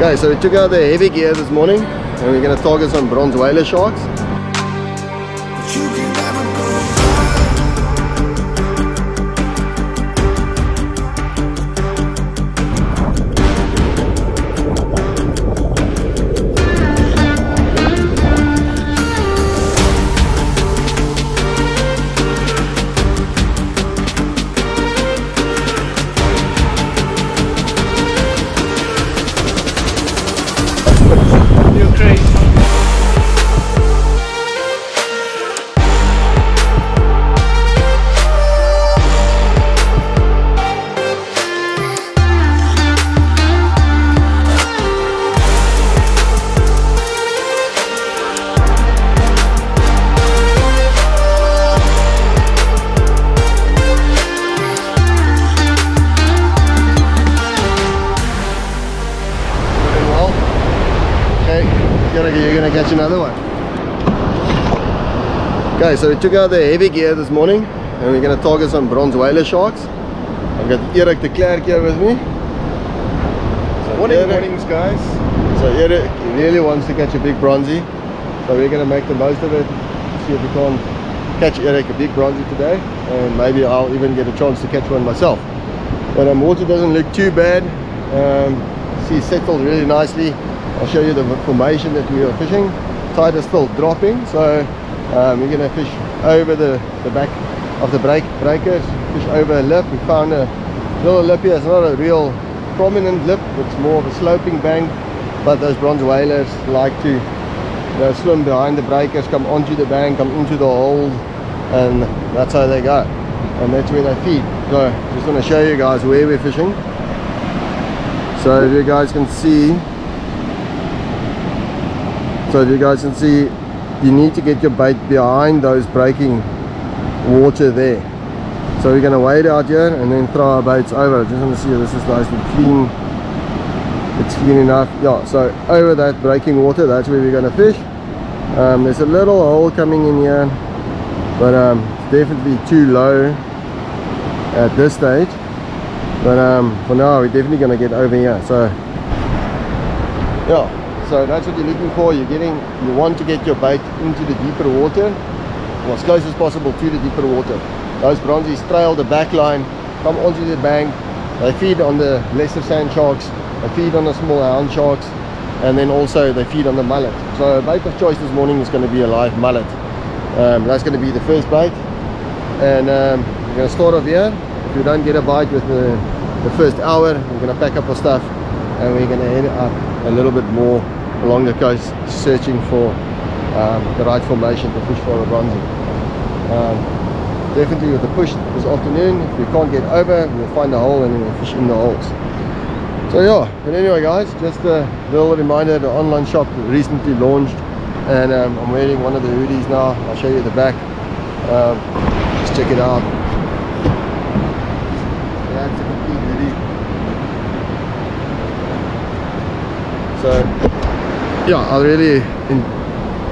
Okay, so we took out the heavy gear this morning and we're going to target some bronze whaler sharks. Gonna, catch another one. Okay, so we took out the heavy gear this morning and we're gonna target some bronze whaler sharks. I've got Eric de Klerk here with me. So Morning, Erik- mornings, guys. So Eric really wants to catch a big bronzy. So we're gonna make the most of it. See if we can catch Eric a big bronzy today. And maybe I'll even get a chance to catch one myself. But um, water doesn't look too bad. Um, see settled really nicely. I'll show you the formation that we are fishing. Tide is still dropping, so um, we're gonna fish over the, the back of the break breakers, fish over a lip. We found a little lip here. It's not a real prominent lip, it's more of a sloping bank. But those bronze whalers like to you know, swim behind the breakers, come onto the bank, come into the holes, and that's how they go. And that's where they feed. So just want to show you guys where we're fishing. So if you guys can see, so you guys can see, you need to get your bait behind those breaking water there. So we're going to wade out here and then throw our baits over. Just want to see if this is nice and clean. It's clean enough. Yeah, so over that breaking water, that's where we're going to fish. Um, there's a little hole coming in here, but um, it's definitely too low at this stage. But um, for now, we're definitely going to get over here. So yeah, so that's what you're looking for. You're getting, you want to get your bait into the deeper water, or as close as possible to the deeper water. Those bronzies trail the back line, come onto the bank. They feed on the lesser sand sharks. They feed on the small hound sharks, and then also they feed on the mullet. So bait of choice this morning is going to be a live mullet. Um, that's going to be the first bait, and um, we're going to start off here. If we don't get a bite with the, the first hour, we're going to pack up our stuff and we're going to head up a little bit more along the coast searching for um, the right formation to fish for a bronzy. Um, definitely with the push this afternoon, if we can't get over, we'll find a hole and we'll fish in the holes. So yeah, but anyway guys, just a little reminder, the online shop recently launched and um, I'm wearing one of the hoodies now. I'll show you the back. Um, just check it out. That's a complete hoodie. So yeah, I'll really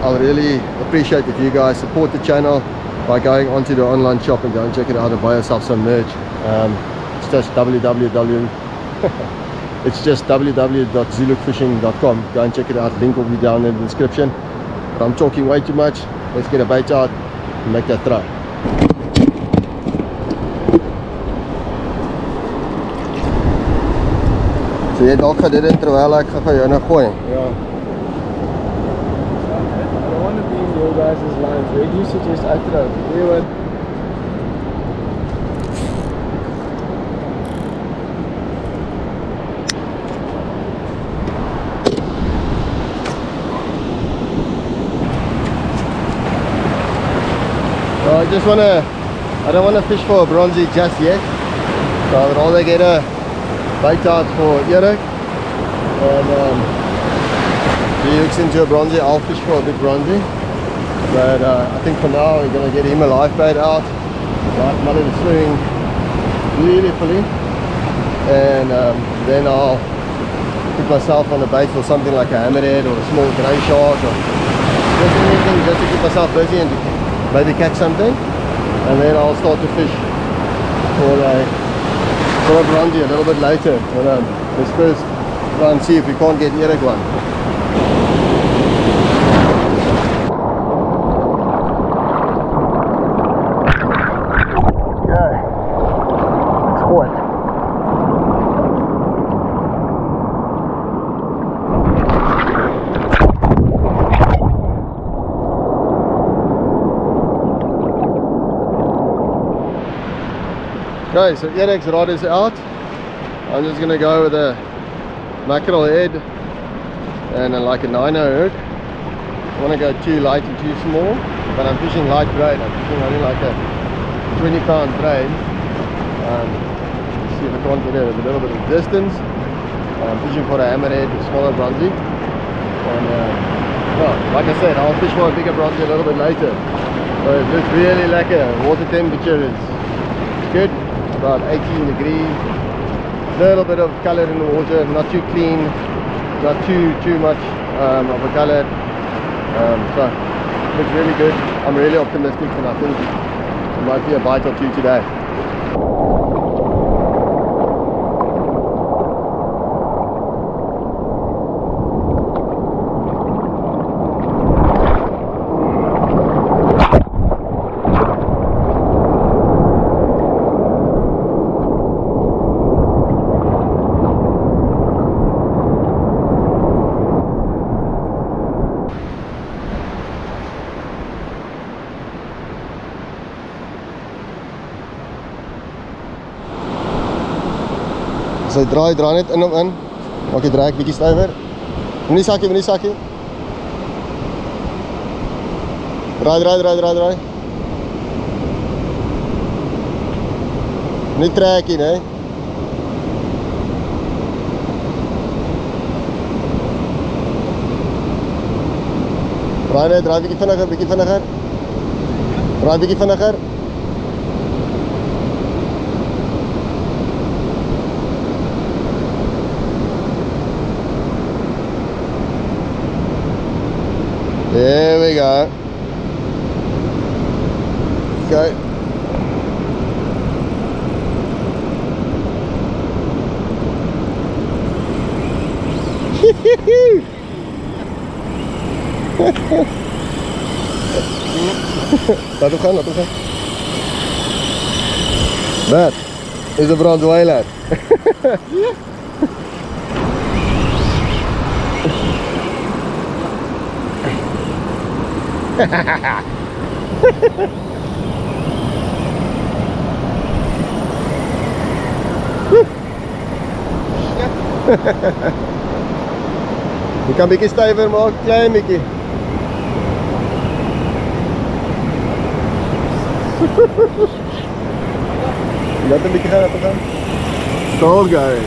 I'll really appreciate if you guys support the channel by going onto the online shop and go and check it out and buy yourself some merch. Um, it's just www it's just www.zoolookfishing.com go and check it out link will be down in the description but I'm talking way too much let's get a bait out and make that throw So jy het dalk gaan dit in terwyl ek vir jou nou gooi. Yeah. I don't want to be in your guys' lines. Where do you suggest I throw? Where would... I just wanna I don't wanna fish for a bronzy just yet. So I'd rather get a bait out for Erik. And um he hooks into a bronzy, I'll fish for a big bronzy. But uh, I think for now we're gonna get him a live bait out. Live mullet is swimming beautifully. And um, then I'll put myself on a bait for something like a hammerhead or a small grey shark or just anything just to keep myself busy and maybe catch something and then I'll start to fish for a for a bronzy a little bit later but um, let's first Try and see if we can't get Eric one. Okay, so Eric's rod is out. I'm just gonna go with a mackerel head and a, like a niner hook. I to go too light and too small, but I'm fishing light braid. I'm fishing only like a 20 pound braid. Um, see if I can't get it a little bit of distance. I'm fishing for a hammerhead, a smaller bronzy. And uh, well, like I said, I'll fish for a bigger bronzy a little bit later. But it looks really lekker. Water temperature is good, about 18 degrees. A little bit of color in the water, not too clean, not too too much um, of a color. Um, so looks really good. I'm really optimistic, and I think there might be a bite or two today. Hy draai, draai net in hom in. Maak die drek bietjie stywer. Moenie sakkie, moenie sakkie. Draai, draai, draai, draai, draai. Nie trek nie, hè. Draai net, draai bietjie vinniger, bietjie vinniger. Draai bietjie vinniger. There we go. Okay. Laat hem gaan, laat hem gaan. Dat is Mikä Mikki Stiver, mä oon jäi Mikki. Mitä te Mikki gaan. Tall guy.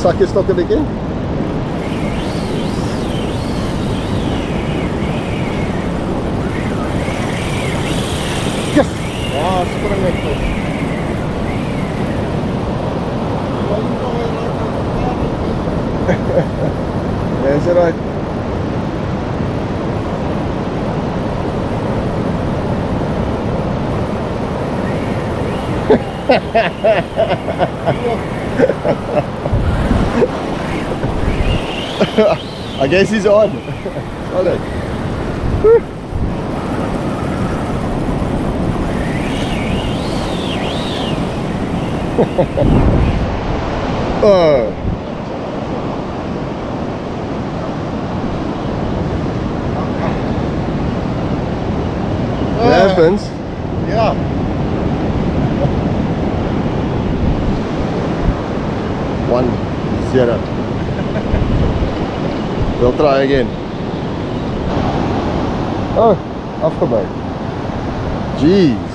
Gaan, laat hem gaan. Still going. Het zakje stok een beetje. Yes! Ja, spring net goed. Yes, right. I guess he's on. Solid. oh. It happens. Ja, One zero. We'll try again. Oh, afgebouwd. Jeez.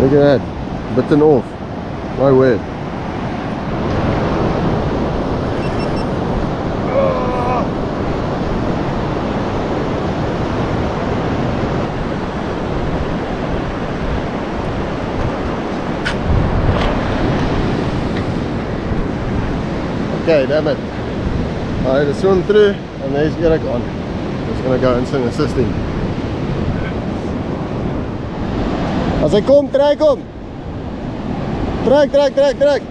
Look at that. Bitten off. My word. Okay, damn it. I had to swim through and there's Eric on. Just gonna go and assist him. As hy kom, trek hom. Trek, trek, trek, trek.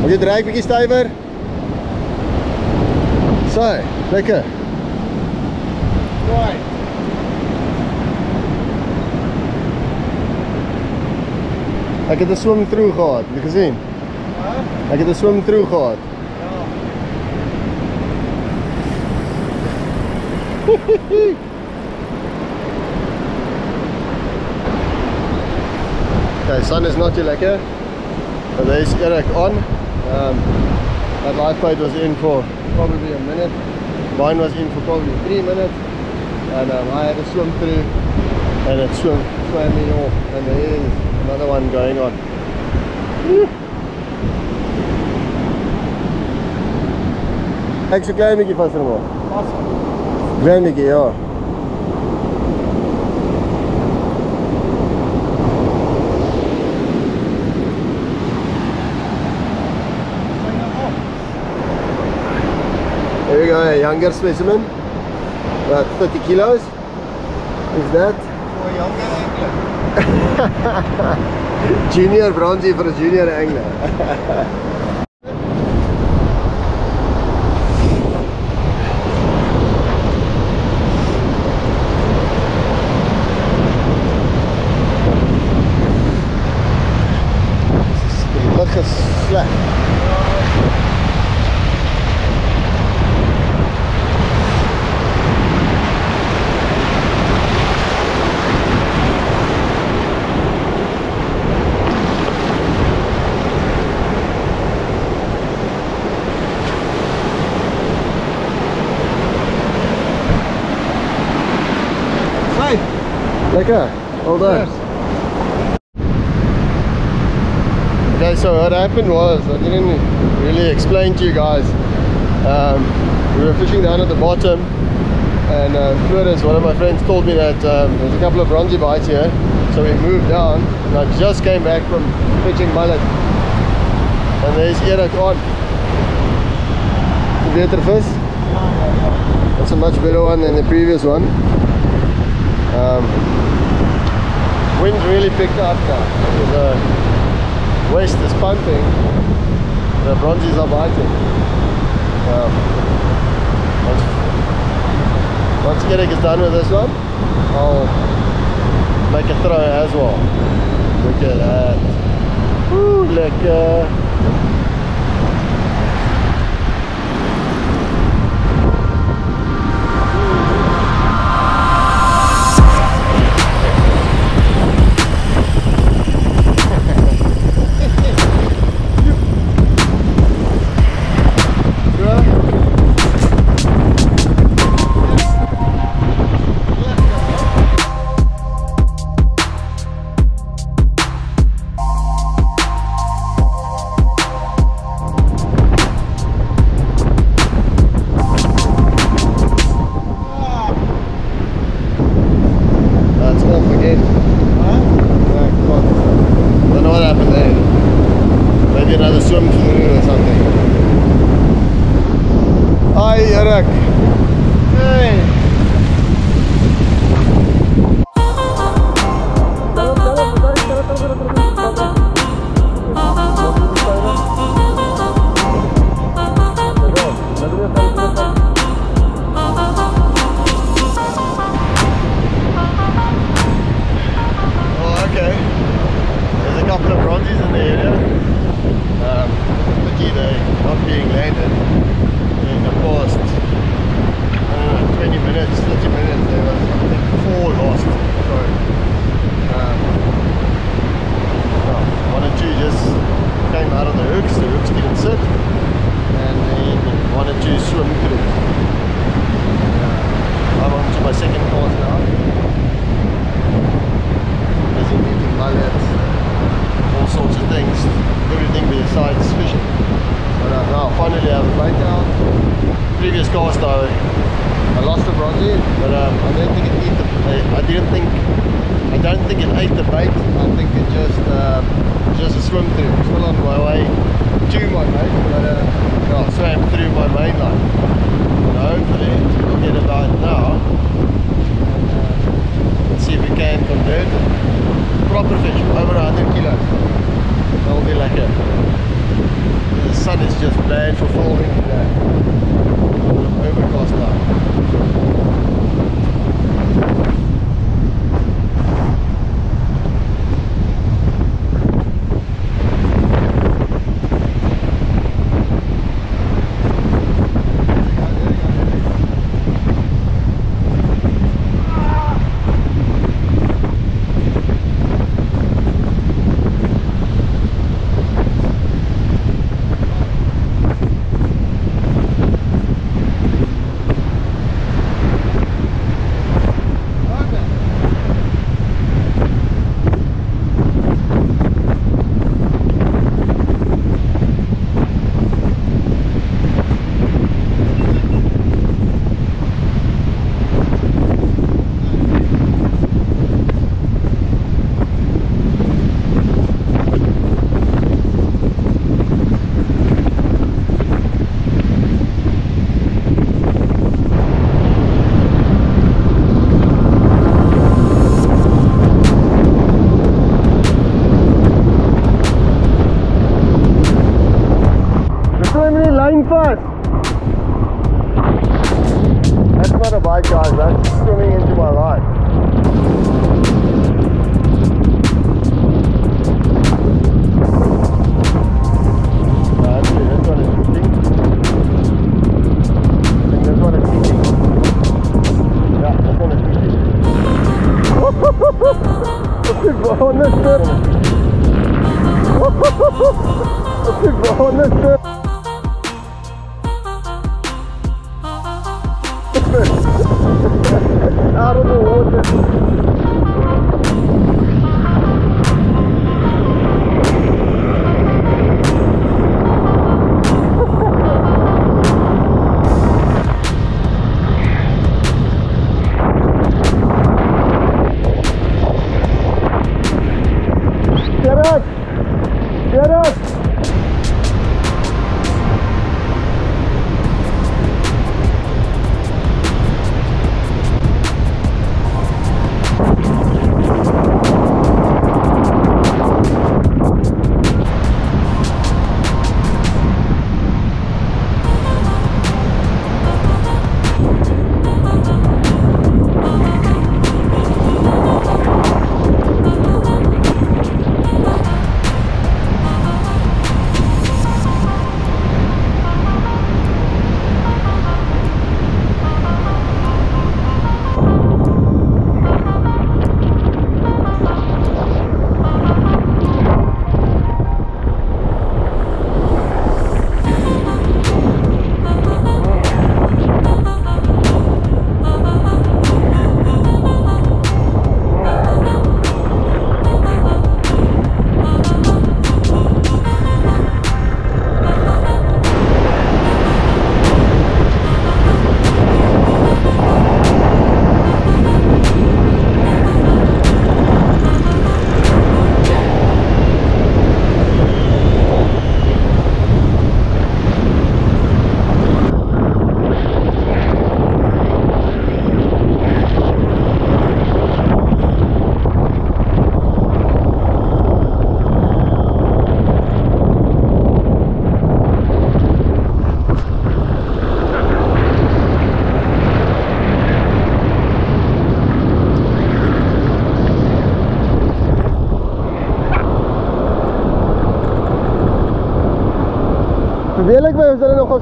Moet jy trek bietjie stywer. So, lekker. Right. Ek het 'n swim through gehad, jy gesien? Huh? get to swim through. Ja. Okay, sun is not too lekker. But there's Eric on. Um, that lifeboat was in for probably a minute. Mine was in for probably three minutes. And um, I had to swim through and it swam, swam me off. And there is another one going on. Woo. Ek so klein bietjie vas hom. Awesome. Klein bietjie, ja. There we go, a younger specimen. About 30 kilos. Is that? For younger angler. Junior bronzy for a junior angler. Lekker. Well done. Yes. Okay, so what happened was, I didn't really explain to you guys. Um, we were fishing down at the bottom, and uh, Floris, one of my friends, told me that um, there's a couple of bronzy bites here. So we moved down, and I just came back from fishing mullet. And there's Erik on. The better fish. That's a much better one than the previous one. Um, wind really picked up now. The uh, west is pumping, the bronzies are biting. Um, once, once Eric is done with this one, I'll make a throw as well. Look at that. Woo, lekker. That's Previous cast I, I lost the bronzy, but um, I don't think it ate the, I, I didn't think, I don't think it ate the bait. I think it just, um, just a swim through. Still on my way to my bait, but uh, yeah, swam through my main line. And hopefully it will get get about now. Let's see if we can convert proper fish over 100 kilos. That'll be like a the sun is just bad for filming today. Overcast now. There's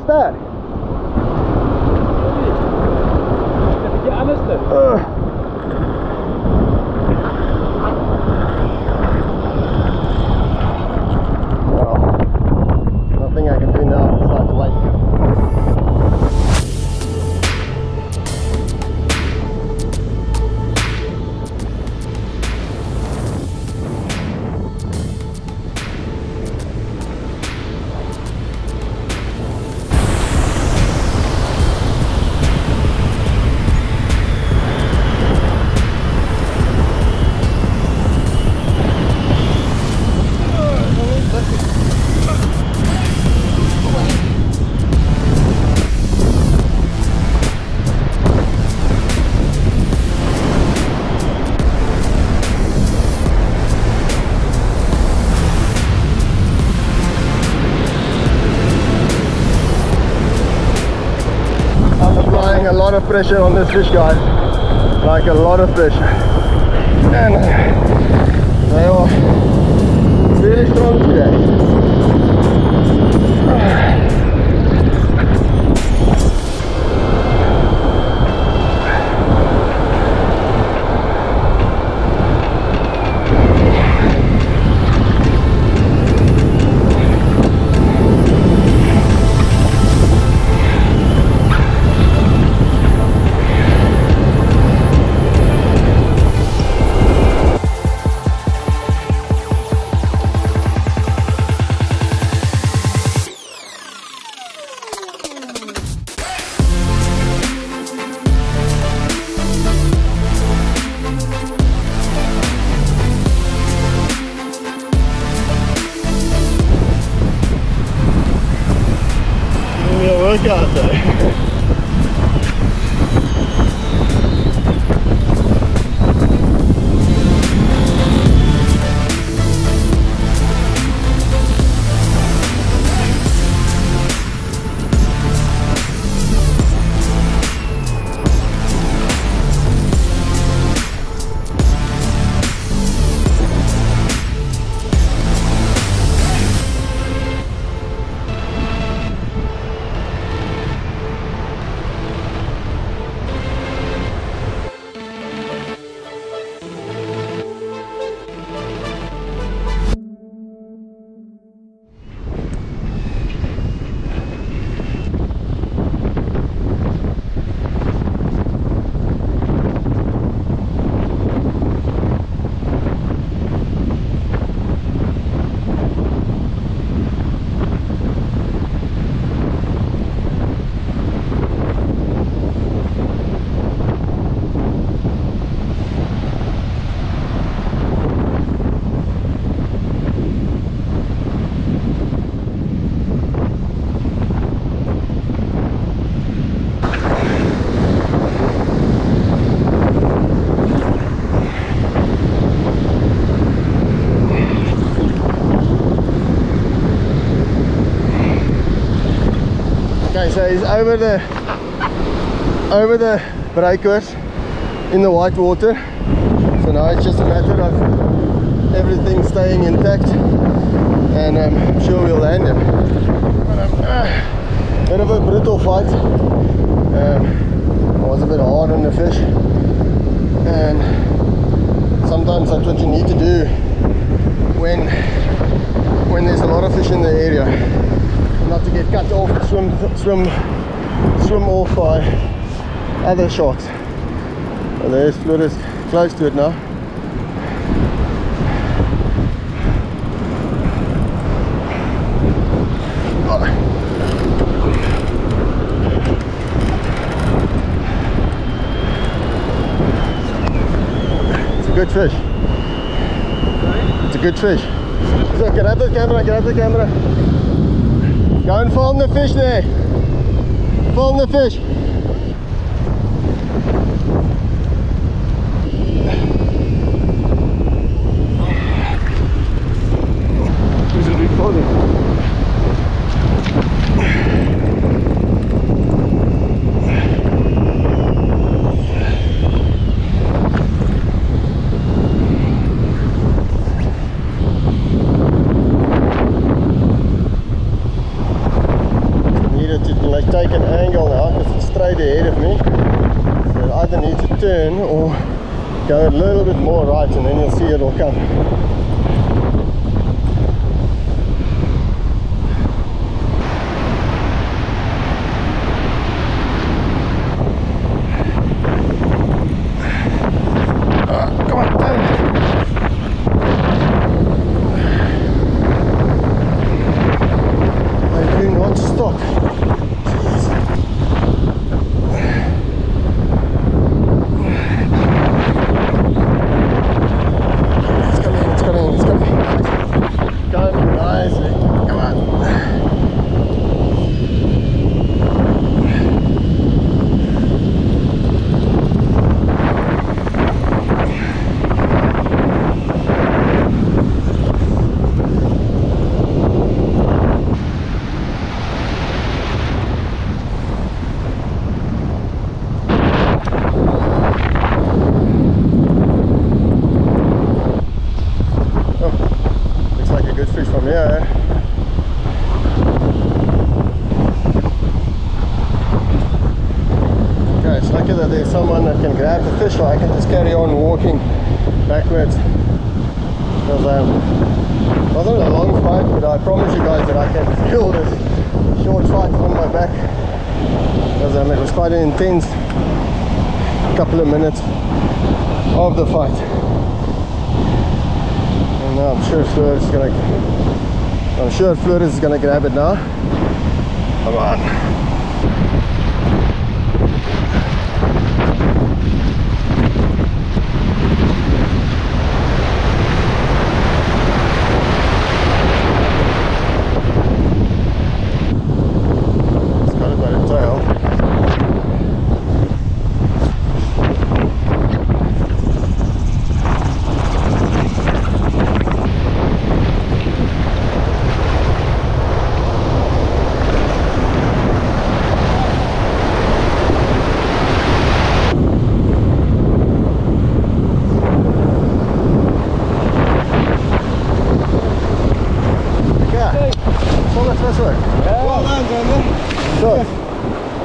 my, is of pressure on this fish guys. Like a lot of pressure. And uh, they are very strong today bancada. He's over the over the breakers in the white water. So now it's just a matter of everything staying intact, and I'm sure we'll land him. But, um, uh, bit of a brutal fight. Um, I was a bit hard on the fish, and sometimes that's what you need to do when when there's a lot of fish in the area not to get cut off, swim, swim, swim off by other sharks. And there's Floris close to it now. It's a good fish. It's a good fish. So get out the camera, get out the camera. Go and film the fish there. Film the fish. Of the fight. And now I'm sure Floris is gonna I'm sure Floris is gonna grab it now. Come on. It's got it by the tail. Ja, zonder visser. Well done, Brandon. Goed.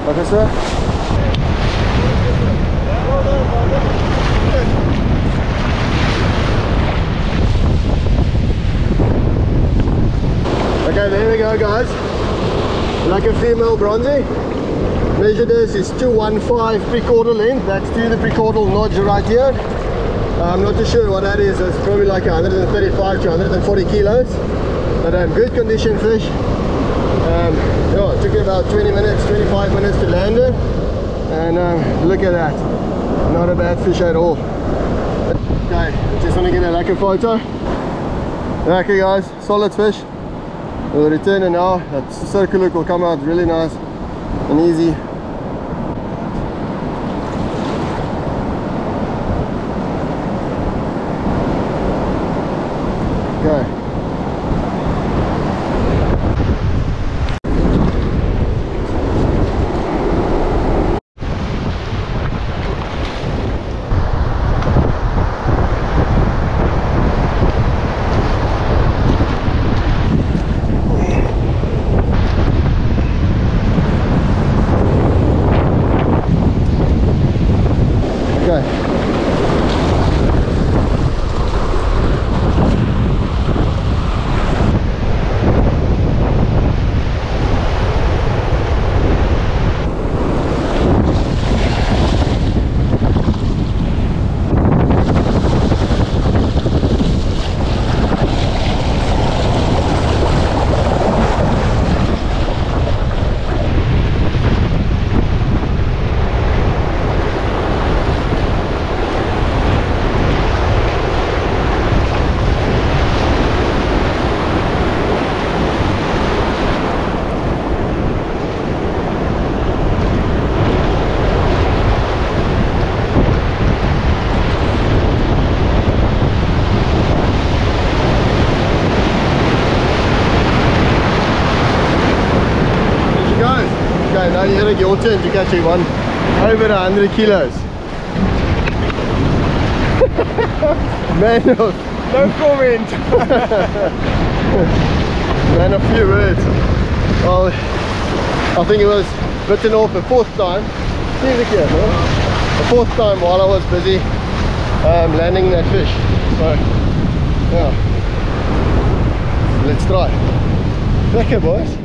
Er? Okay, there we go guys. Like a female bronzy. Measure this is 215 precaudal length. That's to the precaudal notch right here. I'm not too sure what that is. It's probably like 135 to 140 kilos. But um, good condition fish. Um, took me about 20 minutes, 25 minutes to land it. And um, look at that. Not a bad fish at all. Okay, just want to get a lekker photo. Lekker guys, solid fish. We'll return it now. That circular will come out really nice and easy. Okay. Okay. There you go. Okay, your turn to catch one over 100 kilos. Man of, No comment. man of few words. Well, I think it was bitten off a fourth time. See the kid? The fourth time while I was busy um, landing that fish. So, yeah. Let's try. Back Lekker boys.